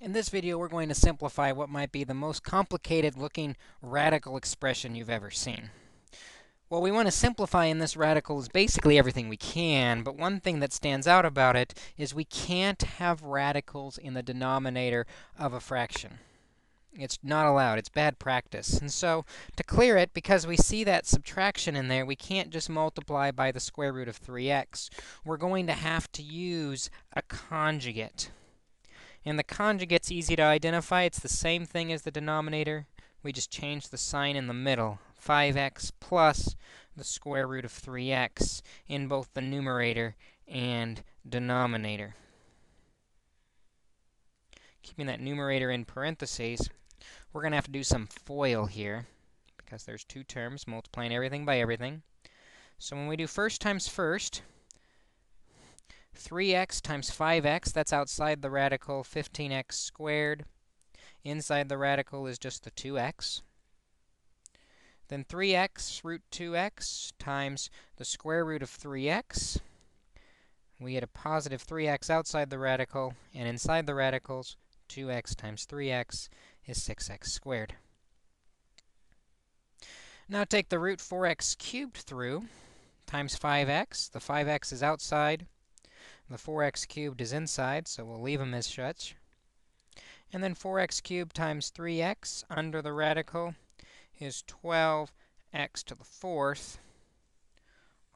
In this video, we're going to simplify what might be the most complicated looking radical expression you've ever seen. What we want to simplify in this radical is basically everything we can, but one thing that stands out about it is we can't have radicals in the denominator of a fraction. It's not allowed. It's bad practice. And so, to clear it, because we see that subtraction in there, we can't just multiply by the square root of 3x. We're going to have to use a conjugate. And the conjugate's easy to identify. It's the same thing as the denominator. We just change the sign in the middle. 5x plus the square root of 3x in both the numerator and denominator. Keeping that numerator in parentheses, we're going to have to do some FOIL here because there's two terms multiplying everything by everything. So when we do first times first, 3x times 5x, that's outside the radical 15x squared. Inside the radical is just the 2x. Then 3x root 2x times the square root of 3x. We get a positive 3x outside the radical, and inside the radicals, 2x times 3x is 6x squared. Now take the root 4x cubed through times 5x. The 5x is outside. The 4x cubed is inside, so we'll leave them as such. And then 4x cubed times 3x under the radical is 12x to the fourth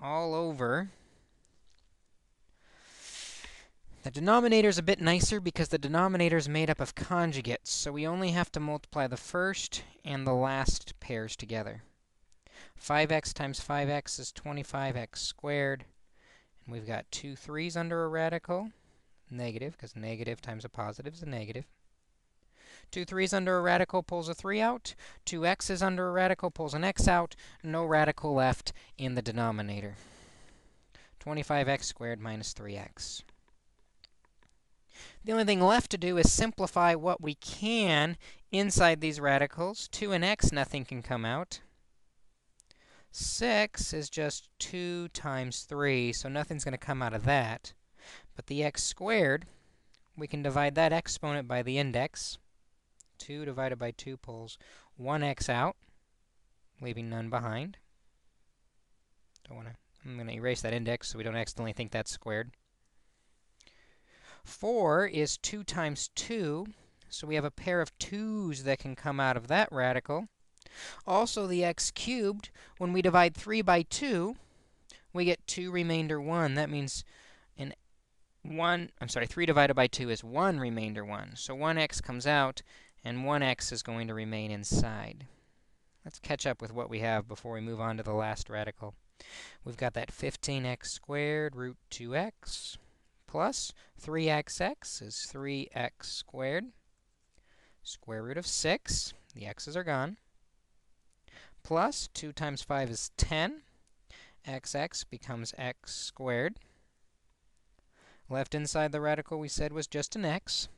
all over the denominator's a bit nicer because the denominator's made up of conjugates, so we only have to multiply the first and the last pairs together. 5x times 5x is 25x squared. We've got two 3's under a radical, negative, because negative times a positive is a negative. Two 3's under a radical pulls a 3 out. Two x's under a radical pulls an x out. No radical left in the denominator. 25x squared minus 3x. The only thing left to do is simplify what we can inside these radicals. 2 and x, nothing can come out. 6 is just 2 times 3, so nothing's going to come out of that. But the x squared, we can divide that exponent by the index. 2 divided by 2 pulls 1x out, leaving none behind. Don't want to, I'm going to erase that index so we don't accidentally think that's squared. 4 is 2 times 2, so we have a pair of 2's that can come out of that radical. Also, the x cubed, when we divide 3 by 2, we get 2 remainder 1. That means an 1, I'm sorry, 3 divided by 2 is 1 remainder 1. So 1x comes out, and 1x is going to remain inside. Let's catch up with what we have before we move on to the last radical. We've got that 15x squared root 2x plus 3xx is 3x squared. Square root of 6, the x's are gone, plus 2 times 5 is 10. xx becomes x squared. Left inside the radical we said was just an x.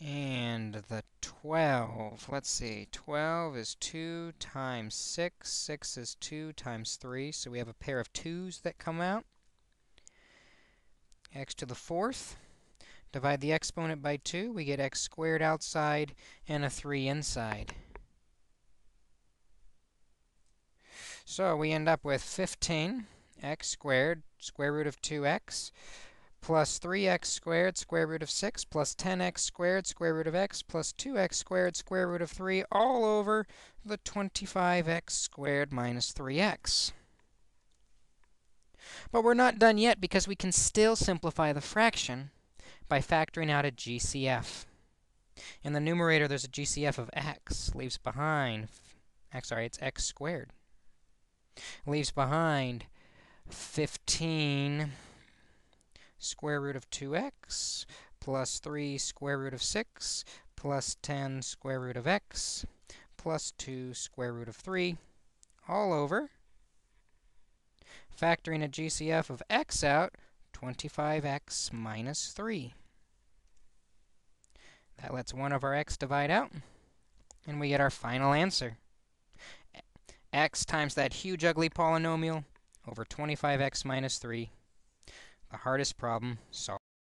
And the 12, let's see, 12 is 2 times 6. 6 is 2 times 3, so we have a pair of 2's that come out. x to the fourth. Divide the exponent by 2, we get x squared outside and a 3 inside. So we end up with 15 x squared, square root of 2x, plus 3x squared square root of 6 plus 10x squared square root of x plus 2x squared square root of 3 all over the 25x squared minus 3x. But we're not done yet because we can still simplify the fraction by factoring out a GCF. In the numerator, there's a GCF of x, leaves behind, x, sorry, it's x squared. Leaves behind 15 square root of 2x plus 3 square root of 6 plus 10 square root of x plus 2 square root of 3 all over factoring a GCF of x out 25x minus 3. That lets one of our x divide out, and we get our final answer. x times that huge ugly polynomial over 25x minus 3 the hardest problem solved.